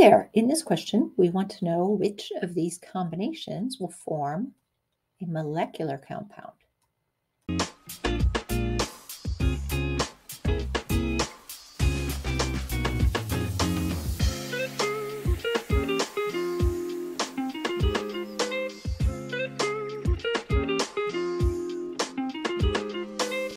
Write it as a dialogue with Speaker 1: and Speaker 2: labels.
Speaker 1: there. In this question, we want to know which of these combinations will form a molecular compound.